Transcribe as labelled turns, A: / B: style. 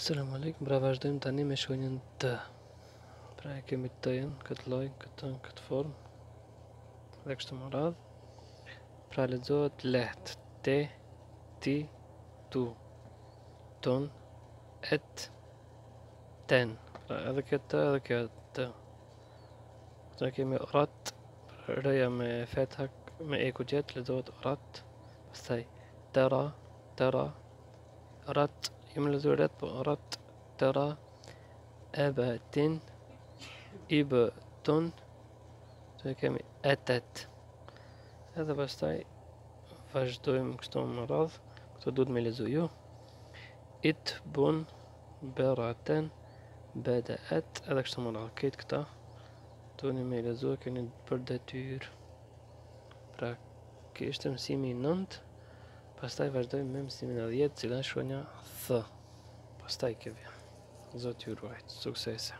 A: السلام عليكم برافو اجدم تاني مشوين نتا براه كي متاين كتلايك كتان كتفورم داكش تمرض برا لزوت تلحت تي تي تو تون ات تان تن هذاك تا هذاك تا هذاك مي قرات رايا مي فاتحك مي ايكو جات لزوت قرات ساي هاي ترى ترى رات kemi lezu rrët po rrët të ra e bë tin i bë të kemi e tet edhe pastaj vazhdojmë kështu më radh këto duhet me lezu ju it bun beraten bede et edhe kështu më radh këtë këta të një me lezu keni për detyr pra kështë mësimi nëndë Pastaj vazhdojmë me mësimin e dhjetë, cilën shkruan ja th. Pastaj kjo vjen. Zoti ju ruaj. Suksese.